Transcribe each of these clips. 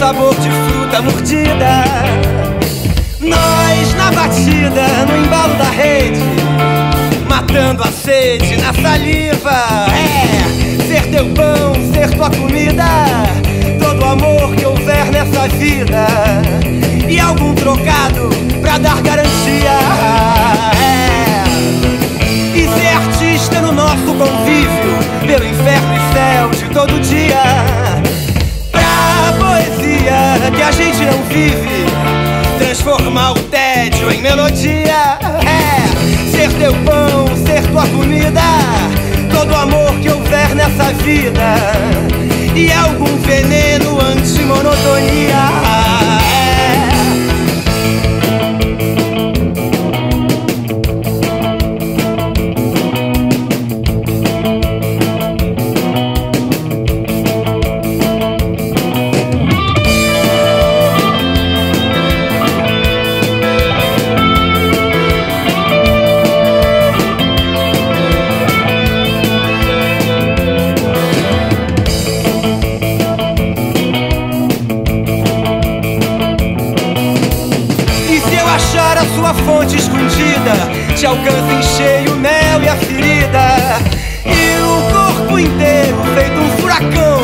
sabor de fruta mordida. Nós na batida, no embalo da rede, matando a sede na saliva. É, ser teu pão, ser tua comida, vida. E algum trocado pra dar garantia. É, e ser artista no nosso convívio, pelo inferno e céu de todo dia. Pra poesia que a gente não vive, transformar o tédio em melodia. É, ser teu pão, ser tua comida, todo amor que houver nessa vida. E algum veneno E se eu achar a sua fonte escondida, te alcança em cheio o mel e a ferida. E o corpo inteiro feito um furacão.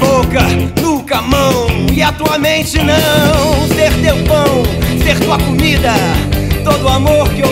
Boca, nuca, mão e a tua mente não. Ser teu pão, ser tua comida. Todo amor que